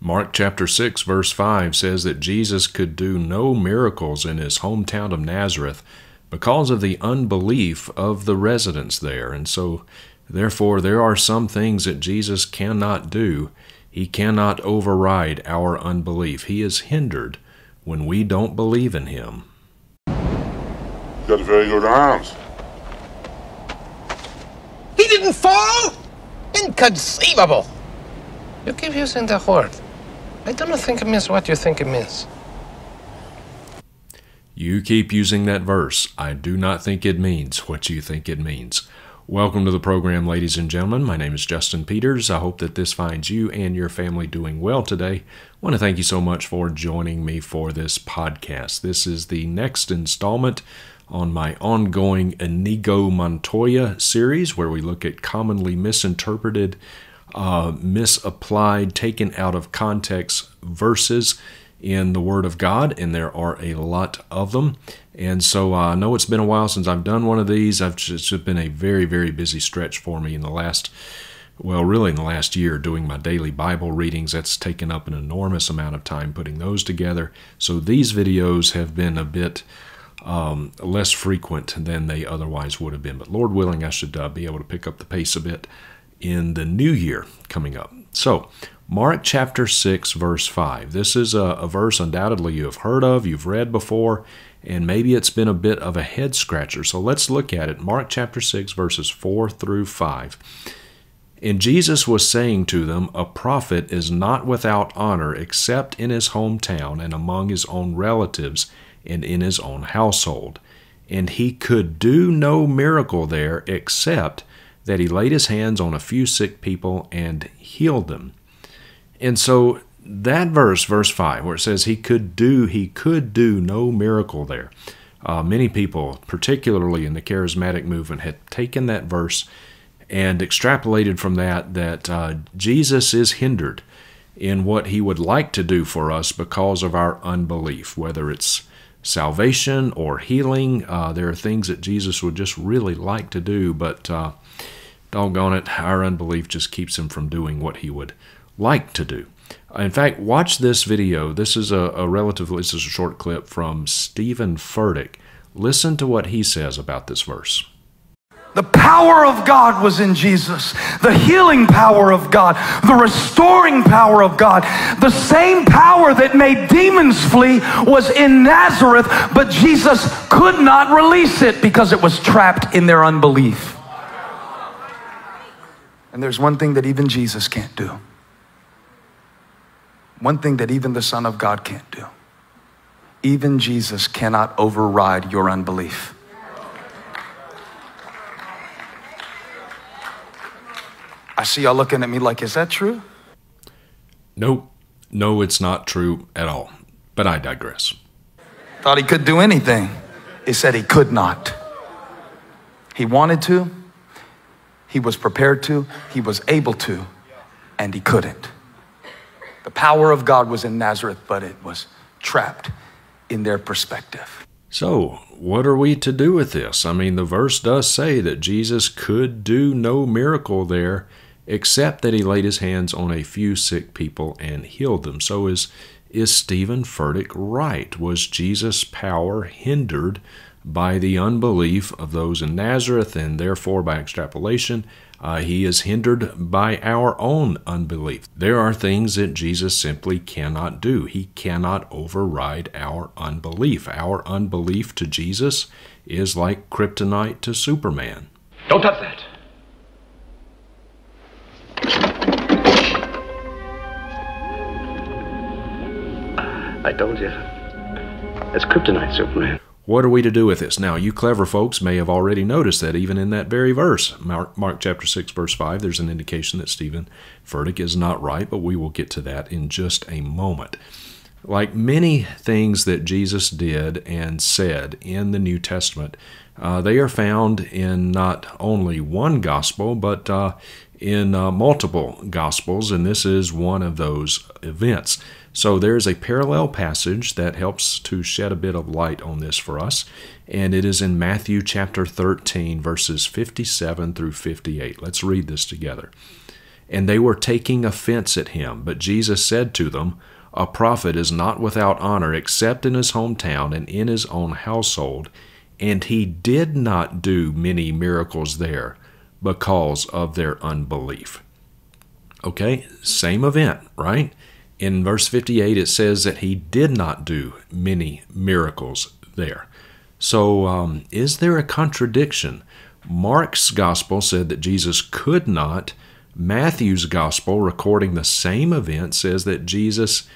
Mark chapter 6, verse 5 says that Jesus could do no miracles in his hometown of Nazareth because of the unbelief of the residents there. And so, therefore, there are some things that Jesus cannot do. He cannot override our unbelief. He is hindered when we don't believe in him. Got very good arms. He didn't fall? Inconceivable. You keep using the word. I do not think it means what you think it means. You keep using that verse. I do not think it means what you think it means. Welcome to the program, ladies and gentlemen. My name is Justin Peters. I hope that this finds you and your family doing well today. I want to thank you so much for joining me for this podcast. This is the next installment on my ongoing Inigo Montoya series, where we look at commonly misinterpreted, uh, misapplied, taken out of context verses in the Word of God, and there are a lot of them. And so uh, I know it's been a while since I've done one of these. I've just been a very, very busy stretch for me in the last, well, really in the last year, doing my daily Bible readings. That's taken up an enormous amount of time putting those together. So these videos have been a bit um, less frequent than they otherwise would have been. But Lord willing, I should uh, be able to pick up the pace a bit in the new year coming up. So, Mark chapter 6, verse 5. This is a, a, verse undoubtedly you have heard of, you've read before, and maybe it's been a bit of a head scratcher. So let's look at it. Mark chapter 6, verses 4 through 5. And Jesus was saying to them, A prophet is not without honor except in his hometown and among his own relatives and in his own household. And he could do no miracle there except that he laid his hands on a few sick people and healed them. And so that verse, verse 5, where it says he could do, he could do no miracle there. Uh, many people, particularly in the charismatic movement, had taken that verse and extrapolated from that that uh, Jesus is hindered in what he would like to do for us because of our unbelief, whether it's salvation or healing. Uh, there are things that Jesus would just really like to do, but uh, doggone it, our unbelief just keeps him from doing what he would like to do. In fact, watch this video. This is a, a relatively this is a short clip from Steven Furtick. Listen to what he says about this verse. The power of God was in Jesus. The healing power of God. The restoring power of God. The same power that made demons flee was in Nazareth, but Jesus could not release it because it was trapped in their unbelief. And there's one thing that even Jesus can't do. One thing that even the Son of God can't do. Even Jesus cannot override your unbelief. I see y'all looking at me like, is that true? Nope. No, it's not true at all. But I digress. Thought he could do anything. He said he could not. He wanted to, he was prepared to, he was able to, and he couldn't. The power of God was in Nazareth, but it was trapped in their perspective. So, what are we to do with this? I mean, the verse does say that Jesus could do no miracle there except that he laid his hands on a few sick people and healed them. So is is Steven Furtick right? Was Jesus' power hindered by the unbelief of those in Nazareth, and therefore, by extrapolation, uh, he is hindered by our own unbelief. There are things that Jesus simply cannot do. He cannot override our unbelief. Our unbelief to Jesus is like kryptonite to Superman. Don't touch that. I told you. That's kryptonite, Superman. What are we to do with this? Now, you clever folks may have already noticed that even in that very verse, Mark, Mark chapter 6, verse 5, there's an indication that Steven Furtick is not right, but we will get to that in just a moment. Like many things that Jesus did and said in the New Testament, uh, they are found in not only one gospel, but uh, in uh, multiple gospels, and this is one of those events. So there's a parallel passage that helps to shed a bit of light on this for us, and it is in Matthew chapter 13, verses 57 through 58. Let's read this together. and they were taking offense at him. But Jesus said to them, A prophet is not without honor except in his hometown and in his own household. And he did not do many miracles there because of their unbelief. Okay, same event, right? In verse 58, it says that he did not do many miracles there. So, um, is there a contradiction? Mark's gospel said that Jesus could not. Matthew's gospel, recording the same event, says that Jesus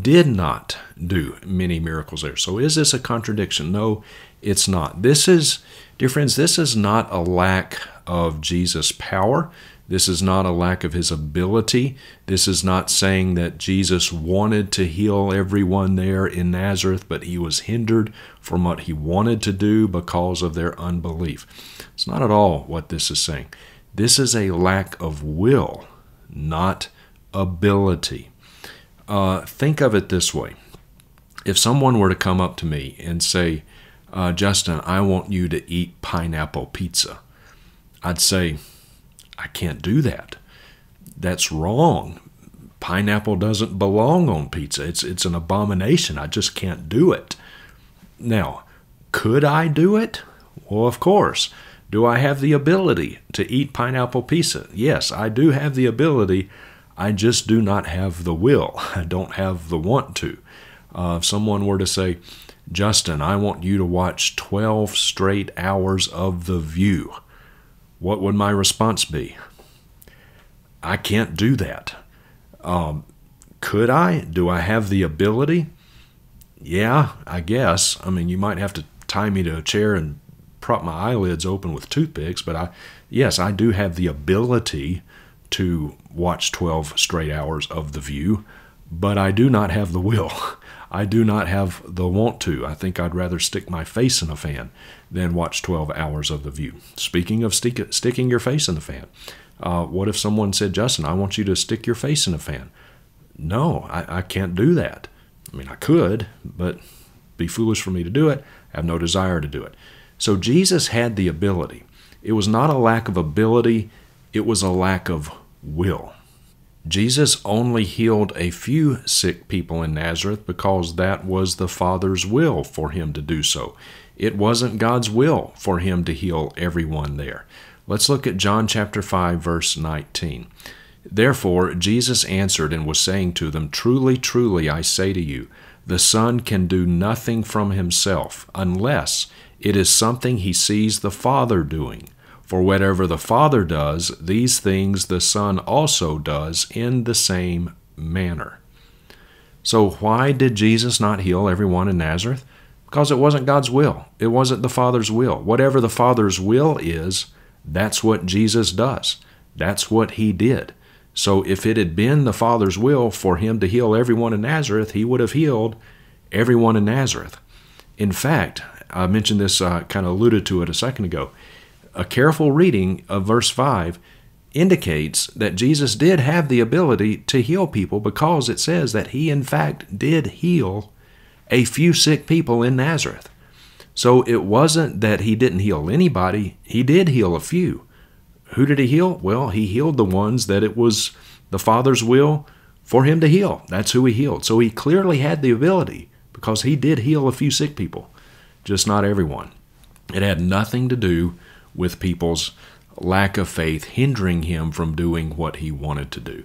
did not do many miracles there. So, is this a contradiction? No, it's not. This is, dear friends, this is not a lack of Jesus' power. This is not a lack of his ability. This is not saying that Jesus wanted to heal everyone there in Nazareth, but he was hindered from what he wanted to do because of their unbelief. It's not at all what this is saying. This is a lack of will, not ability. Uh, think of it this way if someone were to come up to me and say, uh, Justin, I want you to eat pineapple pizza, I'd say, I can't do that. That's wrong. Pineapple doesn't belong on pizza. It's it's an abomination. I just can't do it. Now, could I do it? Well, of course. Do I have the ability to eat pineapple pizza? Yes, I do have the ability. I just do not have the will. I don't have the want to. Uh, if someone were to say, Justin, I want you to watch 12 straight hours of The View, what would my response be? I can't do that. Um, could I? Do I have the ability? Yeah, I guess. I mean, you might have to tie me to a chair and prop my eyelids open with toothpicks, but I, yes, I do have the ability to watch 12 straight hours of The View, but I do not have the will. I do not have the want to. I think I'd rather stick my face in a fan than watch 12 hours of The View. Speaking of stick, sticking your face in the fan, uh, what if someone said, Justin, I want you to stick your face in a fan? No, I, I can't do that. I mean, I could, but be foolish for me to do it. I have no desire to do it. So Jesus had the ability. It was not a lack of ability, it was a lack of will. Jesus only healed a few sick people in Nazareth because that was the Father's will for him to do so. It wasn't God's will for him to heal everyone there. Let's look at John chapter 5 verse 19. Therefore Jesus answered and was saying to them, Truly, truly, I say to you, the Son can do nothing from himself unless it is something he sees the Father doing. For whatever the Father does, these things the Son also does in the same manner. So, why did Jesus not heal everyone in Nazareth? Because it wasn't God's will. It wasn't the Father's will. Whatever the Father's will is, that's what Jesus does. That's what he did. So, if it had been the Father's will for him to heal everyone in Nazareth, he would have healed everyone in Nazareth. In fact, I mentioned this, uh, kind of alluded to it a second ago a careful reading of verse 5 indicates that Jesus did have the ability to heal people because it says that he, in fact, did heal a few sick people in Nazareth. So it wasn't that he didn't heal anybody, he did heal a few. Who did he heal? Well, he healed the ones that it was the Father's will for him to heal. That's who he healed. So he clearly had the ability because he did heal a few sick people, just not everyone. It had nothing to do with people's lack of faith hindering him from doing what he wanted to do.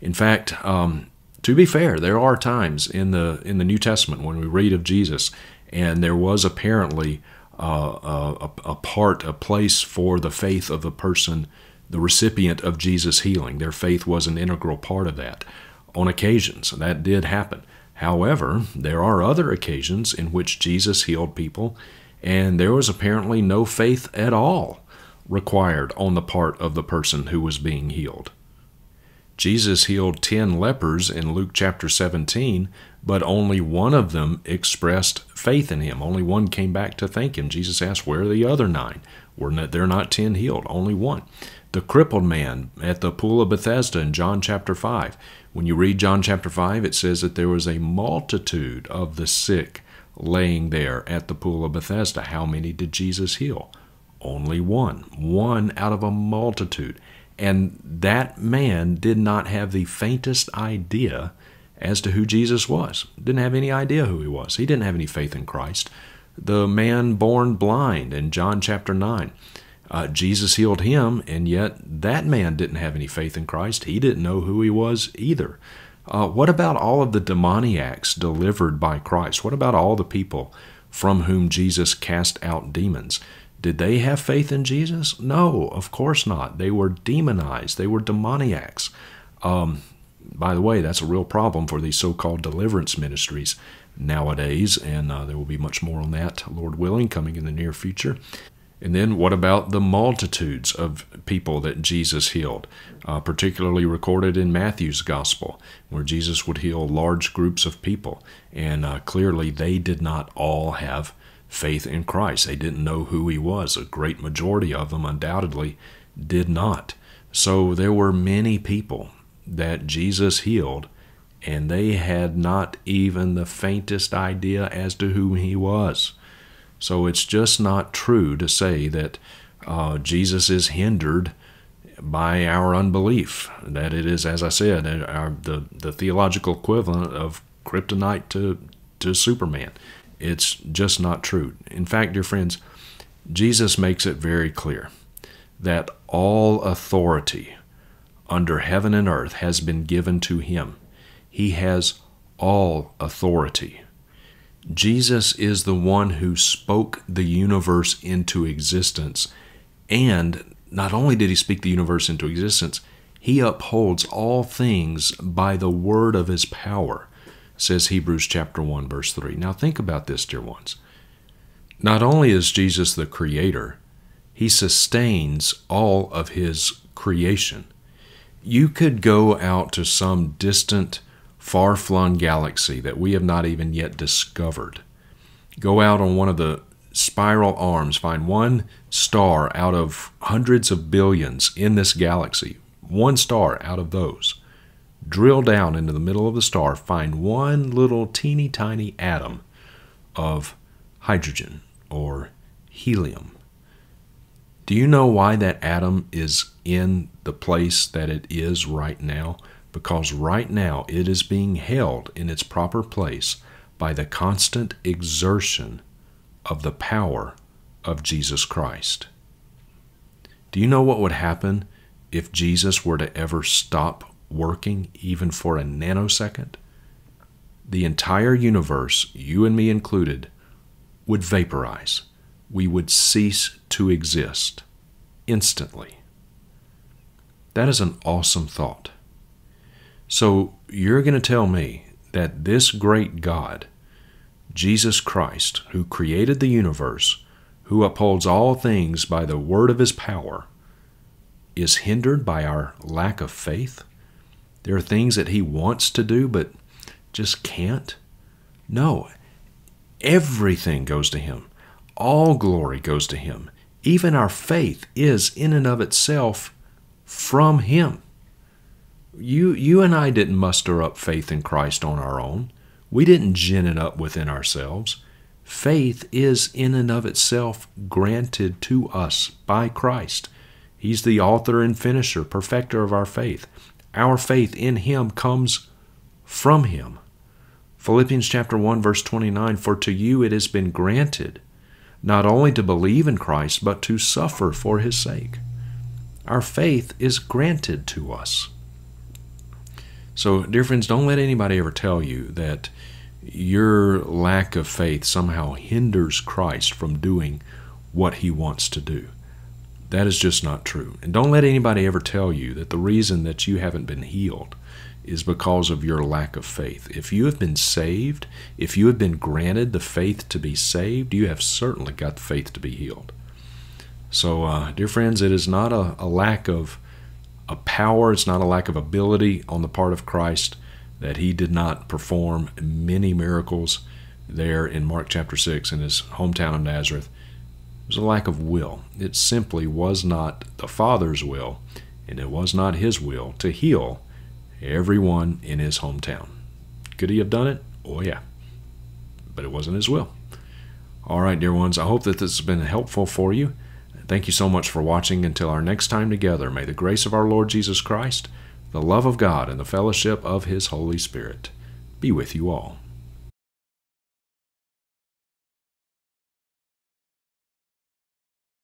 In fact, um, to be fair, there are times in the in the New Testament when we read of Jesus, and there was apparently uh, a, a part, a place for the faith of the person, the recipient of Jesus' healing. Their faith was an integral part of that. On occasions, that did happen. However, there are other occasions in which Jesus healed people and there was apparently no faith at all required on the part of the person who was being healed. Jesus healed 10 lepers in Luke chapter 17, but only one of them expressed faith in him. Only one came back to thank him. Jesus asked, Where are the other nine? Were not, they're not 10 healed, only one. The crippled man at the pool of Bethesda in John chapter 5. When you read John chapter 5, it says that there was a multitude of the sick laying there at the pool of Bethesda. How many did Jesus heal? Only one. One out of a multitude. And that man did not have the faintest idea as to who Jesus was. Didn't have any idea who he was. He didn't have any faith in Christ. The man born blind in John chapter 9. Uh, Jesus healed him, and yet that man didn't have any faith in Christ. He didn't know who he was either. Uh, what about all of the demoniacs delivered by Christ? What about all the people from whom Jesus cast out demons? Did they have faith in Jesus? No, of course not. They were demonized, they were demoniacs. Um, by the way, that's a real problem for these so called deliverance ministries nowadays, and uh, there will be much more on that, Lord willing, coming in the near future. And then what about the multitudes of people that Jesus healed, uh, particularly recorded in Matthew's gospel, where Jesus would heal large groups of people? And uh, clearly they did not all have faith in Christ. They didn't know who he was. A great majority of them undoubtedly did not. So there were many people that Jesus healed, and they had not even the faintest idea as to who he was. So it's just not true to say that uh, Jesus is hindered by our unbelief. That it is, as I said, our, the, the theological equivalent of kryptonite to, to Superman. It's just not true. In fact, dear friends, Jesus makes it very clear that all authority under heaven and earth has been given to him. He has all authority. Jesus is the one who spoke the universe into existence. And not only did he speak the universe into existence, he upholds all things by the word of his power, says Hebrews chapter 1 verse 3. Now think about this, dear ones. Not only is Jesus the creator, he sustains all of his creation. You could go out to some distant, far flung galaxy that we have not even yet discovered. Go out on one of the spiral arms, find one star out of hundreds of billions in this galaxy, one star out of those. Drill down into the middle of the star, find one little teeny tiny atom of hydrogen or helium. Do you know why that atom is in the place that it is right now? Because right now it is being held in its proper place by the constant exertion of the power of Jesus Christ. Do you know what would happen if Jesus were to ever stop working, even for a nanosecond? The entire universe, you and me included, would vaporize. We would cease to exist instantly. That is an awesome thought. So you're going to tell me that this great God, Jesus Christ, who created the universe, who upholds all things by the word of his power, is hindered by our lack of faith? There are things that he wants to do but just can't? No. Everything goes to him. All glory goes to him. Even our faith is, in and of itself, from Him. You, you and I didn't muster up faith in Christ on our own. We didn't gin it up within ourselves. Faith is in and of itself granted to us by Christ. He's the author and finisher, perfecter of our faith. Our faith in Him comes from Him. Philippians chapter 1 verse 29 For to you it has been granted not only to believe in Christ but to suffer for his sake our faith is granted to us. So, dear friends, don't let anybody ever tell you that your lack of faith somehow hinders Christ from doing what he wants to do. That is just not true. And don't let anybody ever tell you that the reason that you haven't been healed is because of your lack of faith. If you have been saved, if you have been granted the faith to be saved, you have certainly got the faith to be healed. So, uh, dear friends, it is not a, a lack of a power, it's not a lack of ability on the part of Christ that he did not perform many miracles there in Mark chapter 6 in his hometown of Nazareth. It was a lack of will. It simply was not the Father's will, and it was not his will to heal everyone in his hometown. Could he have done it? Oh, yeah. But it wasn't his will. All right, dear ones, I hope that this has been helpful for you Thank you so much for watching. Until our next time together, may the grace of our Lord Jesus Christ, the love of God, and the fellowship of His Holy Spirit be with you all.